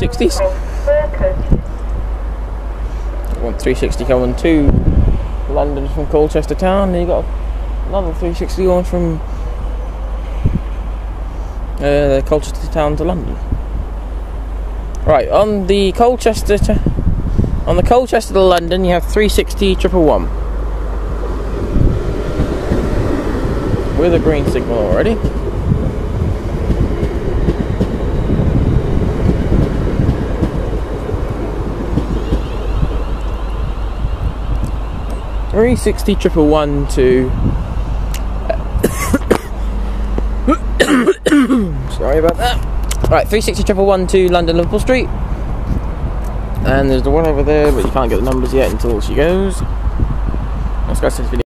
360s. One 360 coming to London from Colchester town. Then you got another 360 going from uh, Colchester town to London. Right on the Colchester to, on the Colchester to London, you have 360 triple one with a green signal already. Three sixty triple one to sorry about that. Right, three sixty triple one to London Liverpool Street. And there's the one over there, but you can't get the numbers yet until she goes. Let's go this video.